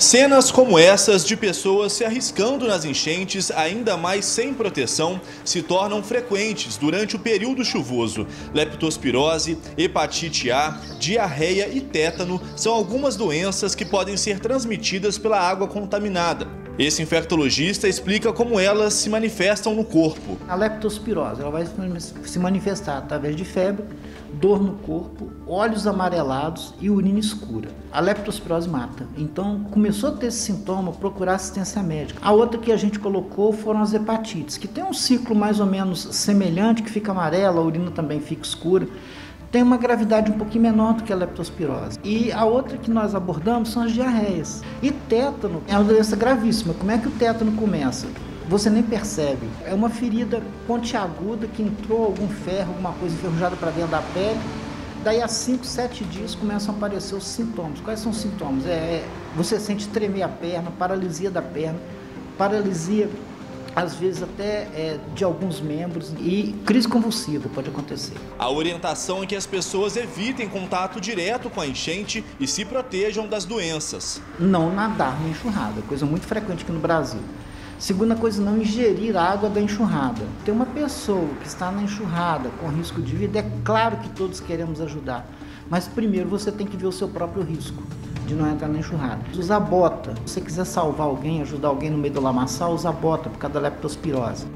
Cenas como essas de pessoas se arriscando nas enchentes, ainda mais sem proteção, se tornam frequentes durante o período chuvoso. Leptospirose, hepatite A, diarreia e tétano são algumas doenças que podem ser transmitidas pela água contaminada. Esse infectologista explica como elas se manifestam no corpo. A leptospirose ela vai se manifestar através de febre, dor no corpo, olhos amarelados e urina escura. A leptospirose mata. Então, começou a ter esse sintoma, procurar assistência médica. A outra que a gente colocou foram as hepatites, que tem um ciclo mais ou menos semelhante, que fica amarela, a urina também fica escura tem uma gravidade um pouquinho menor do que a leptospirose. E a outra que nós abordamos são as diarreias. E tétano é uma doença gravíssima. Como é que o tétano começa? Você nem percebe. É uma ferida pontiaguda que entrou algum ferro, alguma coisa enferrujada para dentro da pele. Daí a 5, 7 dias começam a aparecer os sintomas. Quais são os sintomas? É, você sente tremer a perna, paralisia da perna, paralisia às vezes até é, de alguns membros e crise convulsiva pode acontecer. A orientação é que as pessoas evitem contato direto com a enchente e se protejam das doenças. Não nadar na enxurrada, coisa muito frequente aqui no Brasil. Segunda coisa, não ingerir água da enxurrada. Tem uma pessoa que está na enxurrada com risco de vida, é claro que todos queremos ajudar, mas primeiro você tem que ver o seu próprio risco de não entrar na enxurrada. Usar bota. Se você quiser salvar alguém, ajudar alguém no meio do lamaçal, usa bota por causa da leptospirose.